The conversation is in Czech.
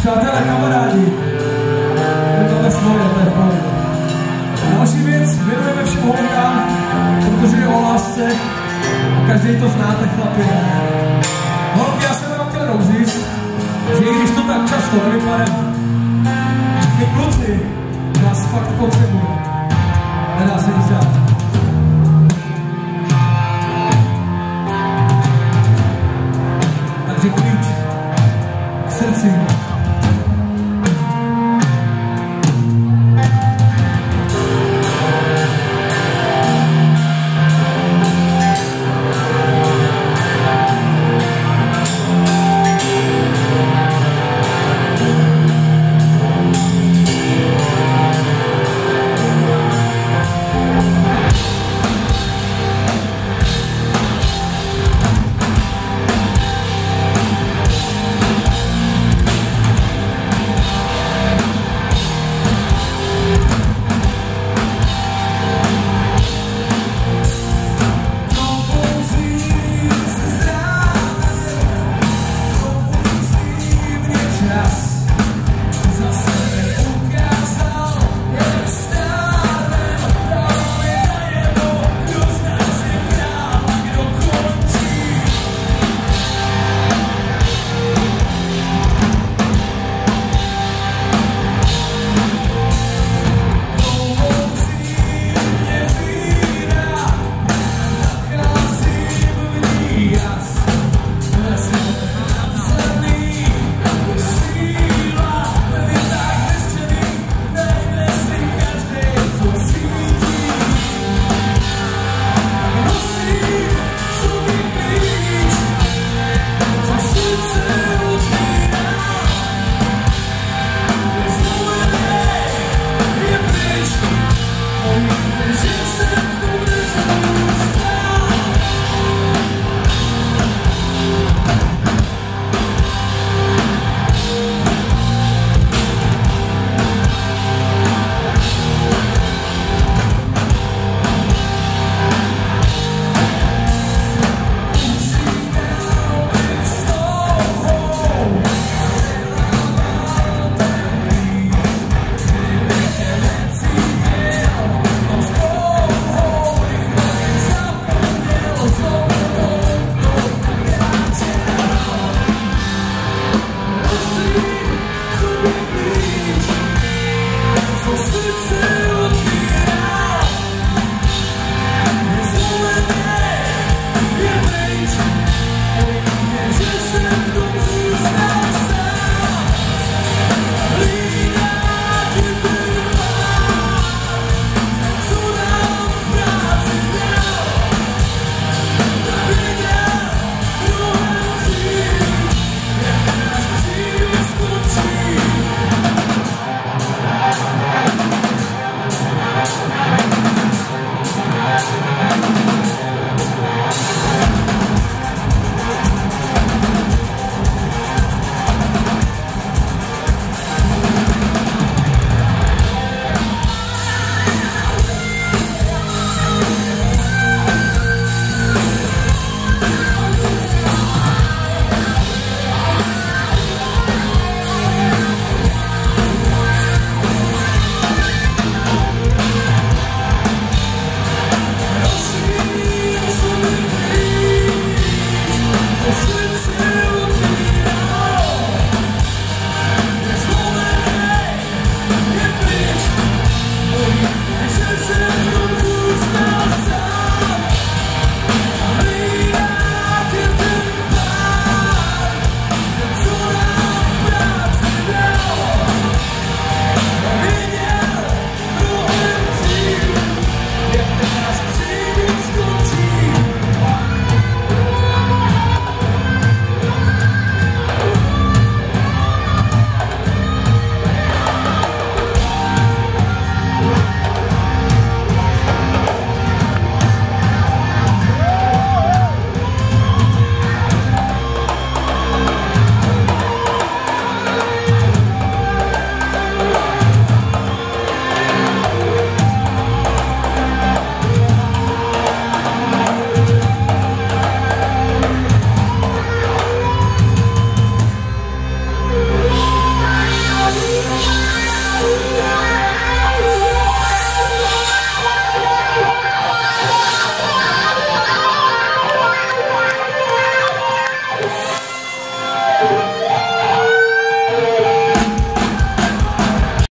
Přátelé, kamarádi, my máme svoje, to je v pohodě. Další věc, věnujeme všem holkám, protože je o lásce a každý to znáte, chlapi. Holky, já jsem vám chtěl jenom říct, že i když to tak často nevypadá, ty kluci nás fakt potřebují. Nedá se nic dělat. Takže klíč k srdci